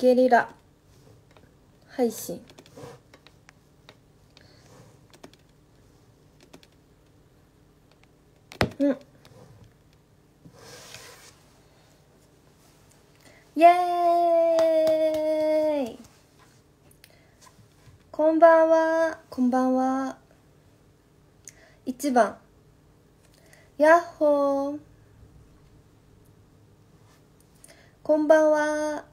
ゲリラ。配信。うん。イエーイ。こんばんは。こんばんは。1番。やっほー。こんばんは。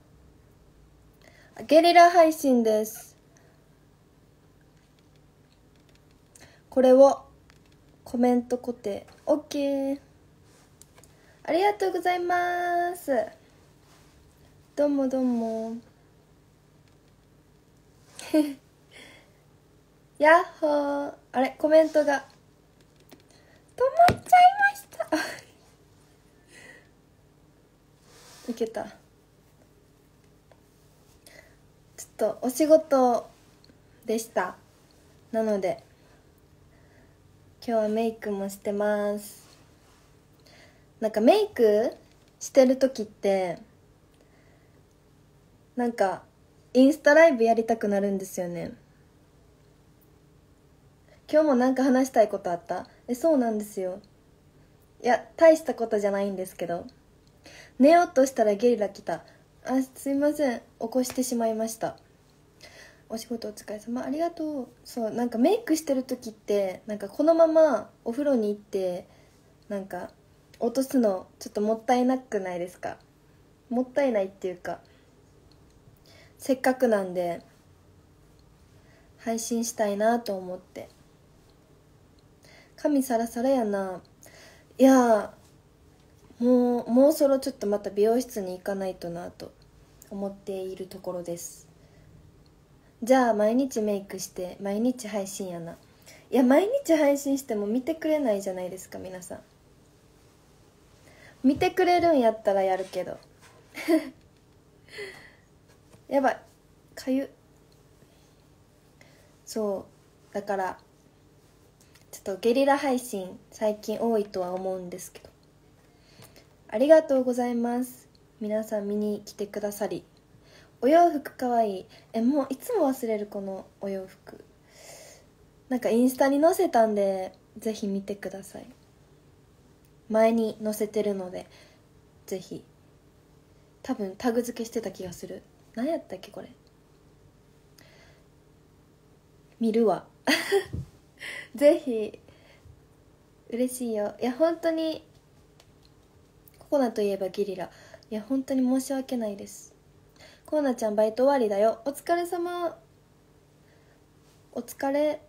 ゲリラ配信です。これをコメント固定。OK ありがとうございます。どうもどうも。やっほー。あれコメントが。止まっちゃいました。いけたちょっとお仕事でした。なので今日はメイクもしてます。なんかメイクしてる時ってなんかインスタライブやりたくなるんですよね。今日もなんか話したいことあった？えそうなんですよ。いや大したことじゃないんですけど。寝ようとしたらゲリラ来た。あすいません。起こしてしまいました。お仕事お疲れ様。ありがとう。そうなんかメイクしてる時ってなんかこのままお風呂に行ってなんか落とすのちょっともったいなくないですか？もったいないっていうかせっかくなんで配信したいなと思って。髪サラサラやな。いやもうもうそろちょっとまた美容室に行かないとなと思っているところです。じゃあ毎日メイクして毎日配信やな。いや毎日配信しても見てくれないじゃないですか皆さん。見てくれるんやったらやるけど。やばい。かゆ。そう。だからちょっとゲリラ配信最近多いとは思うんですけど。ありがとうございます。皆さん見に来てくださり。お洋服かわいい。えもういつも忘れるこのお洋服。なんかインスタに載せたんでぜひ見てください。前に載せてるのでぜひ。多分タグ付けしてた気がする。何やったっけこれ。見るわ。ぜひ。嬉しいよ。いや本当にココナといえばゲリラ。いや本当に申し訳ないです。コーナちゃんバイト終わりだよ。お疲れ様。お疲れ。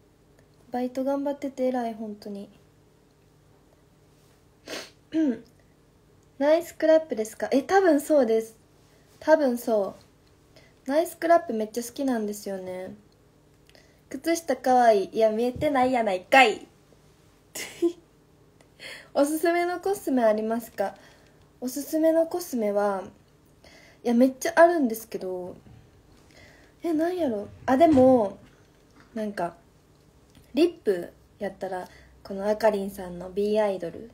バイト頑張ってて偉い本当に。ナイスクラップですか？え多分そうです。多分そう。ナイスクラップめっちゃ好きなんですよね。靴下かわいい。いや見えてないやないかい。おすすめのコスメありますか？おすすめのコスメはいやめっちゃあるんですけどえなんやろ。あでもなんかリップやったらこのあかりんさんの B アイドル。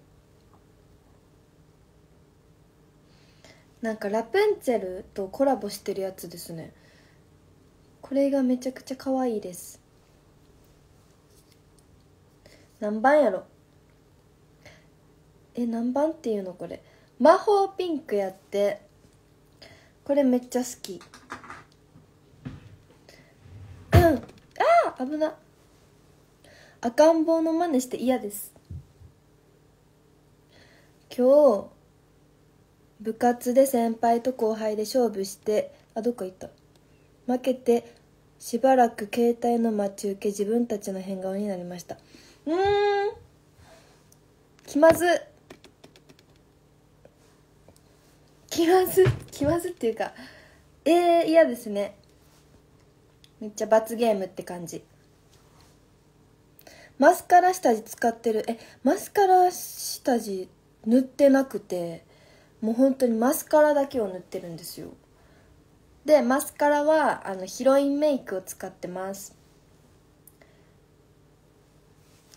なんかラプンツェルとコラボしてるやつですね。これがめちゃくちゃ可愛いです。何番やろ。え何番っていうのこれ。魔法ピンクやってこれめっちゃ好き。うん。ああ危な。赤ん坊の真似して嫌です。今日部活で先輩と後輩で勝負してあどっか行った。負けてしばらく携帯の待ち受け自分たちの変顔になりました。うーん。気まず。っ気まず気まずっていうかえー、嫌ですね。めっちゃ罰ゲームって感じ。マスカラ下地使ってるえマスカラ下地塗ってなくてもう本当にマスカラだけを塗ってるんですよ。でマスカラはあのヒロインメイクを使ってます。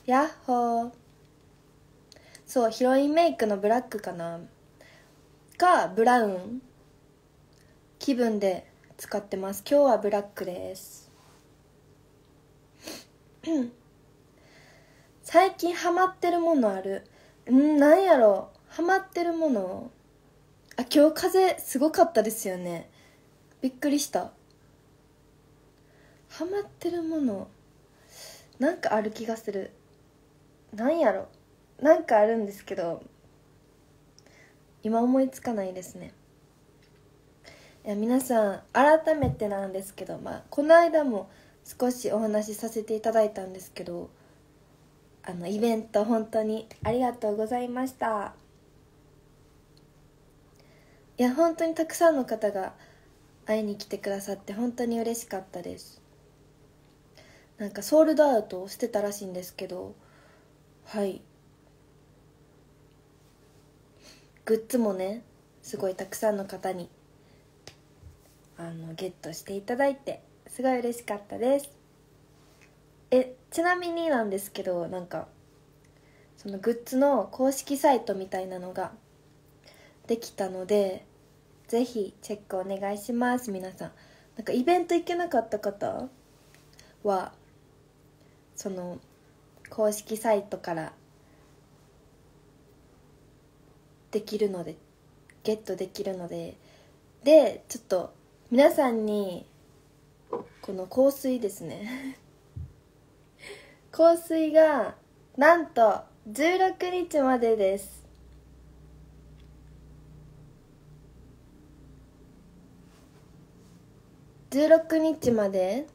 ヤッホー。そうヒロインメイクのブラックかな。かブラウン気分で使ってます。今日はブラックです。最近ハマってるものある。んなんやろ。ハマってるもの。あ今日風すごかったですよね。びっくりした。ハマってるもの。なんかある気がする。なんやろ。なんかあるんですけど。今思いつかないですね。いや皆さん改めてなんですけど、まあ、この間も少しお話しさせていただいたんですけどあのイベント本当にありがとうございました。いや本当にたくさんの方が会いに来てくださって本当に嬉しかったです。なんかソールドアウトしてたらしいんですけどはい。グッズもねすごいたくさんの方にあのゲットしていただいてすごい嬉しかったです。えちなみになんですけどなんかそのグッズの公式サイトみたいなのができたのでぜひチェックお願いします皆さん。なんかイベント行けなかった方はその公式サイトからできるのでゲットできるのででちょっと皆さんにこの香水ですね。香水がなんと16日までです。16日まで。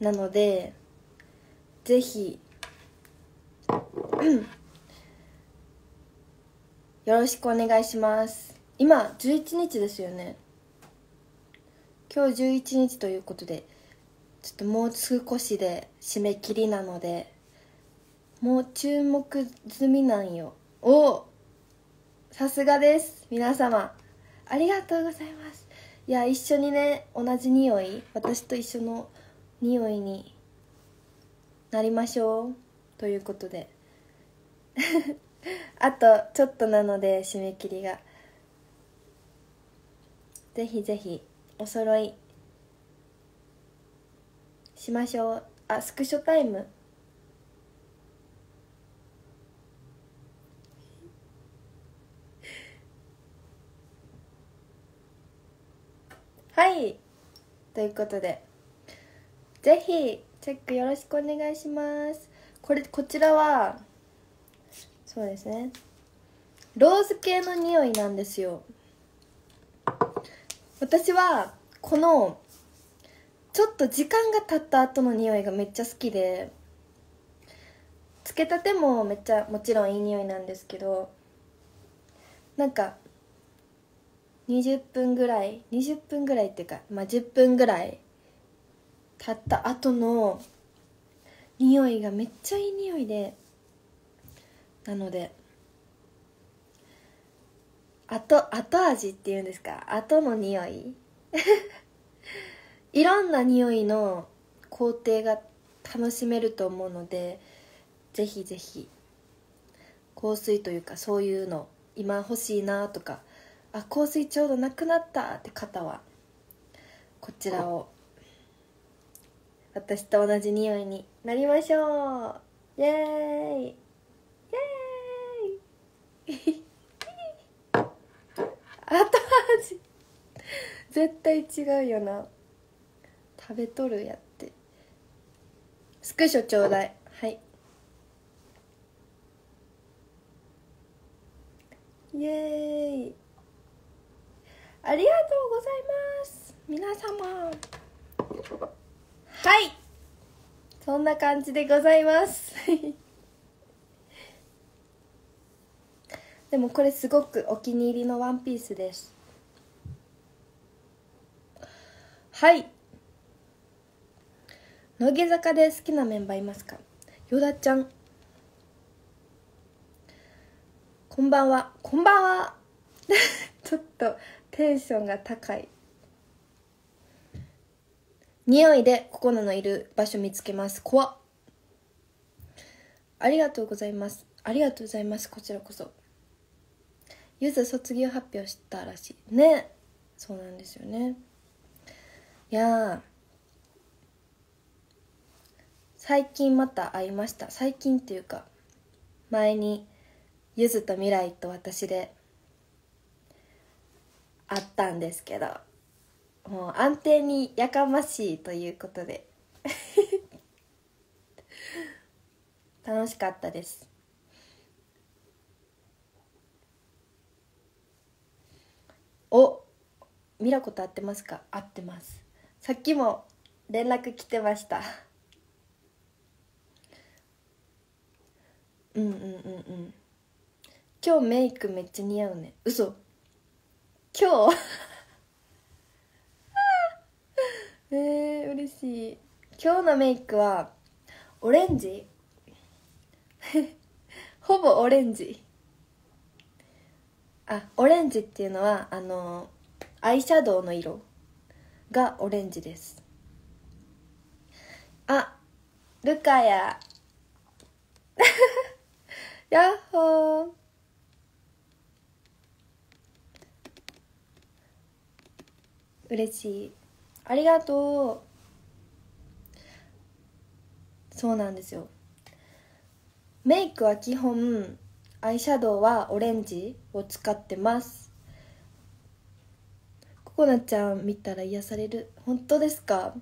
なのでぜひよろしくお願いします。今11日ですよね。今日11日ということでちょっともう少しで締め切りなのでもう注目済みなんよ。おさすがです。皆様ありがとうございます。いや一緒にね同じ匂い私と一緒の匂いになりましょう。ということで。あとちょっとなので締め切りが。ぜひぜひお揃い。しましょう。あスクショタイム。はい。ということで。ぜひチェックよろしくお願いします。これこちらはそうですね。ローズ系の匂いなんですよ。私はこのちょっと時間が経った後の匂いがめっちゃ好きでつけたてもめっちゃもちろんいい匂いなんですけどなんか20分ぐらい20分ぐらいっていうかまあ10分ぐらい経った後の匂いがめっちゃいい匂いでなので後後味っていうんですか？後の匂い？いろんな匂いの工程が楽しめると思うのでぜひぜひ香水というかそういうの今欲しいなとかあ香水ちょうどなくなったって方はこちらを私と同じ匂いになりましょう。イエーイイエーイ！後味。絶対違うよな。食べとるやって。スクショちょうだい。はい。イエーイ。ありがとうございます。皆様。はい。そんな感じでございます でもこれすごくお気に入りのワンピースです。はい。乃木坂で好きなメンバーいますか？ヨダちゃん。こんばんは。こんばんは。ちょっとテンションが高い。匂いでココナのいる場所見つけます。怖っ。ありがとうございます。ありがとうございます。こちらこそ。ゆず卒業発表したらしい。ね。そうなんですよね。いやー最近また会いました。最近っていうか前にゆずと未来と私で会ったんですけどもう安定にやかましいということで。楽しかったです。おミラコと会ってますか？会ってます。さっきも連絡来てました。うんうんうんうん。今日メイクめっちゃ似合うね。嘘。今日？えー、嬉しい。今日のメイクはオレンジ？ほぼオレンジ。あオレンジっていうのはあのアイシャドウの色がオレンジです。あルカや。やっほー。嬉しい。ありがとう。そうなんですよ。メイクは基本アイシャドウはオレンジを使ってます。ココナちゃん見たら癒される。本当ですか？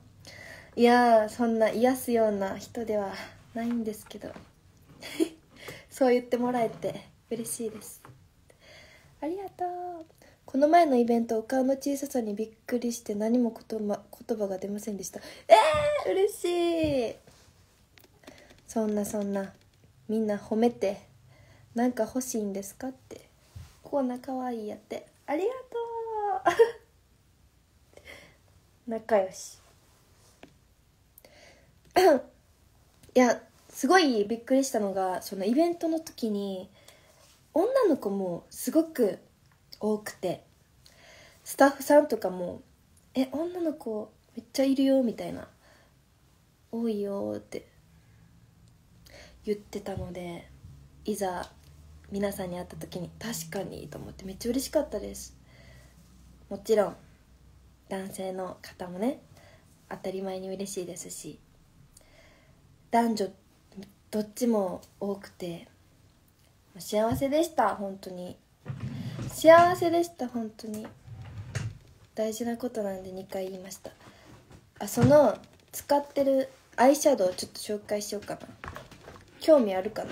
いやそんな癒すような人ではないんですけど。そう言ってもらえて嬉しいです。ありがとう。この前のイベントお顔の小ささにびっくりして何も言葉言葉が出ませんでした。えー、嬉しい。そんなそんな。みんな褒めて。なんか欲しいんですかって。こんな可愛いやって。ありがとう。仲良し。いやすごいびっくりしたのがそのイベントの時に女の子もすごく多くてスタッフさんとかも「え女の子めっちゃいるよ」みたいな「多いよ」って言ってたのでいざ皆さんに会った時に確かにと思ってめっちゃ嬉しかったです。もちろん男性の方もね当たり前に嬉しいですし男女どっちも多くて幸せでした本当に。幸せでした本当に。大事なことなんで2回言いました。あその使ってるアイシャドウちょっと紹介しようかな。興味あるかな？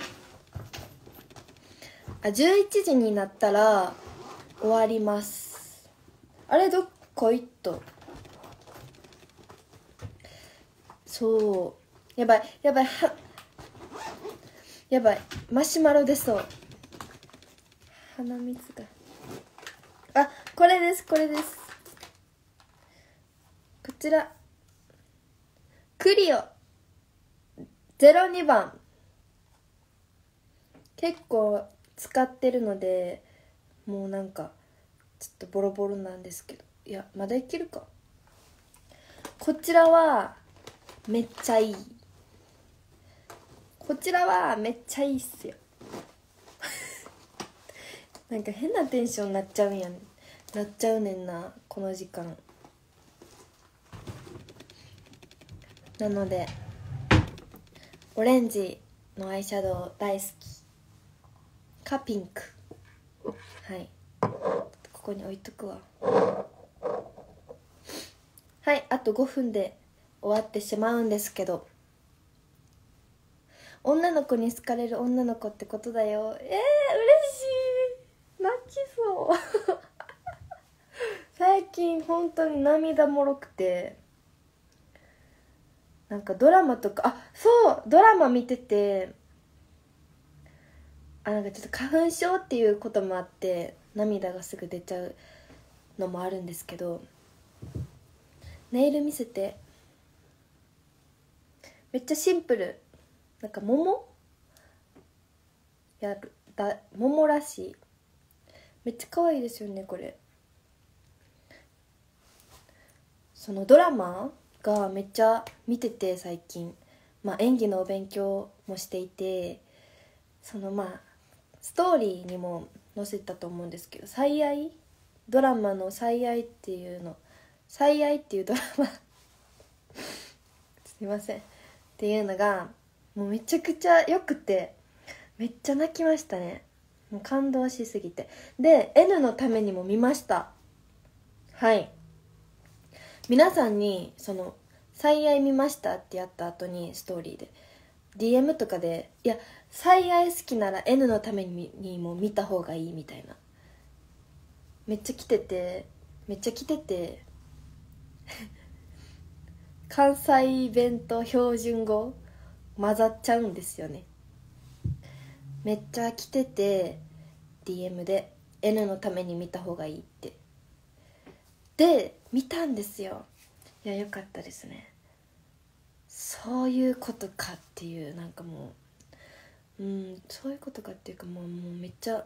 あ11時になったら終わります。あれどっこいっと。そう。やばいやばいはやばい。マシュマロ出そう。鼻水が。あこれですこれです。こちら。クリオ。02番。結構使ってるのでもうなんかちょっとボロボロなんですけど。いやまだいけるか。こちらはめっちゃいい。こちらはめっちゃいいっすよ。なんか変なテンションになっちゃうんやん。なっちゃうねんなこの時間。なのでオレンジのアイシャドウ大好き。かピンク。はい。ここに置いとくわ。はいあと5分で終わってしまうんですけど。女の子に好かれる女の子ってことだよ。えー、嬉しい。泣きそう。最近本当に涙もろくて。なんかドラマとかあそうドラマ見てて。あなんかちょっと花粉症っていうこともあって涙がすぐ出ちゃうのもあるんですけどネイル見せてめっちゃシンプルなんか桃？やるだ桃らしい。めっちゃ可愛いですよねこれ。そのドラマがめっちゃ見てて最近、まあ、演技のお勉強もしていてそのまあストーリーにも載せたと思うんですけど「最愛」ドラマの「最愛」っていうの「最愛」っていうドラマ。すいません。っていうのがもうめちゃくちゃ良くてめっちゃ泣きましたね。もう感動しすぎて。で N のためにも見ました。はい。皆さんにその「最愛見ました」ってやった後にストーリーで。DM とかで「いや最愛好きなら N のためにも見た方がいい」みたいな。めっちゃ来ててめっちゃ来てて 関西弁と標準語混ざっちゃうんですよね。めっちゃ来てて DM で N のために見た方がいいって。で見たんですよ。いやよかったですね。そういうことかっていうなんかもううんそういうことかっていうかもうもうめっちゃ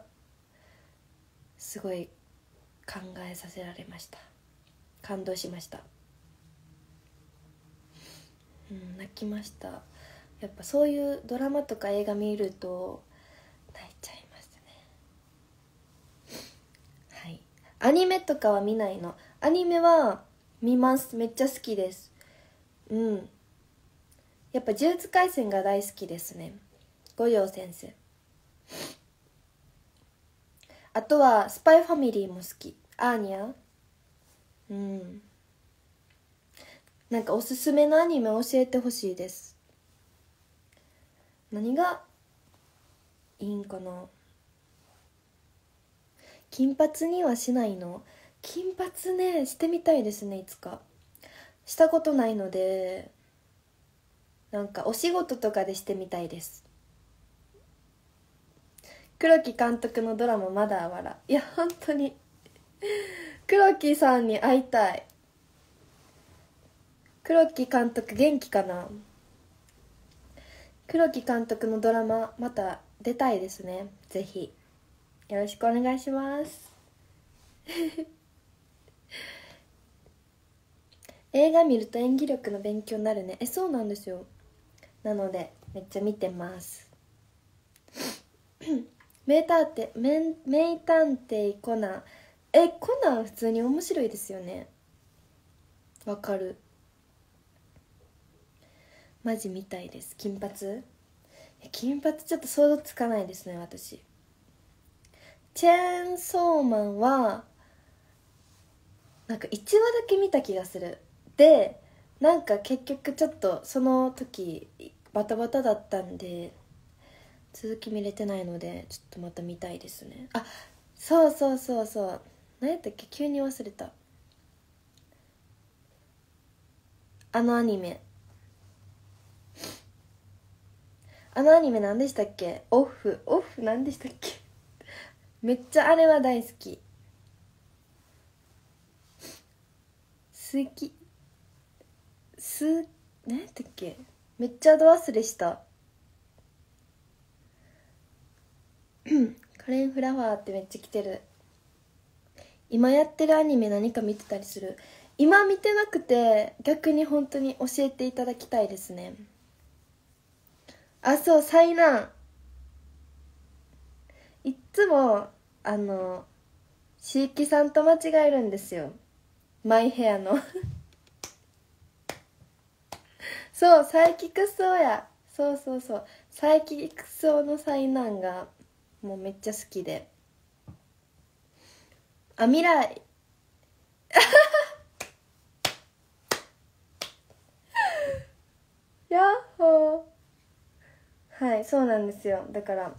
すごい考えさせられました。感動しました。うん泣きました。やっぱそういうドラマとか映画見ると泣いちゃいますね。はい。アニメとかは見ないの。アニメは見ます。めっちゃ好きです。うん。やっぱ呪術廻戦が大好きですね。五条先生。あとはスパイファミリーも好き。アーニャ。うん。なんかおすすめのアニメ教えてほしいです。何がいいんかな。金髪にはしないの？金髪ねしてみたいですねいつか。したことないので。なんかお仕事とかでしてみたいです。黒木監督のドラマ「まだ笑」いや本当に。黒木さんに会いたい。黒木監督元気かな。黒木監督のドラマまた出たいですね。ぜひ。よろしくお願いします。映画見ると演技力の勉強になるね。えそうなんですよ。なのでめっちゃ見てます。名探偵名名探偵コナン。えコナン普通に面白いですよね。わかる。マジ見たいです。金髪？金髪ちょっと想像つかないですね私。チェーンソーマンはなんか1話だけ見た気がする。でなんか結局ちょっとその時バタバタだったんで続き見れてないのでちょっとまた見たいですね。あそうそうそうそう。何やったっけ？急に忘れた。あのアニメ。あのアニメ何でしたっけ？オフ。オフ何でしたっけ？めっちゃあれは大好き。好き。す何やったっけ？めっちゃ後忘れした。カレンフラワーってめっちゃ来てる。今やってるアニメ何か見てたりする？今見てなくて逆に本当に教えていただきたいですね。あそう災難。いっつもあの椎木さんと間違えるんですよ。マイヘアの。そうサイキクソウや。そうそうそう。サイキクソウの災難がもうめっちゃ好きで。あ未来。やっほー。はいそうなんですよ。だから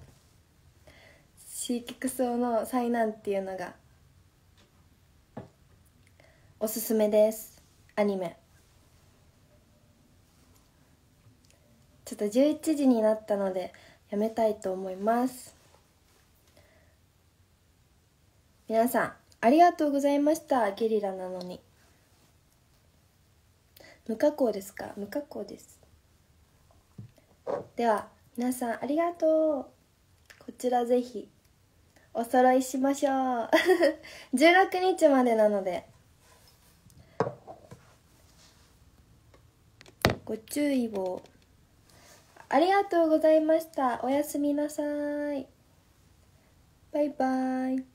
シーキクソウの災難っていうのがおすすめです。アニメ。ちょっと11時になったのでやめたいと思います。皆さんありがとうございました。ゲリラなのに。無加工ですか？無加工です。では皆さんありがとう。こちらぜひお揃いしましょう。16日までなのでご注意をありがとうございました。おやすみなさい。バイバイ。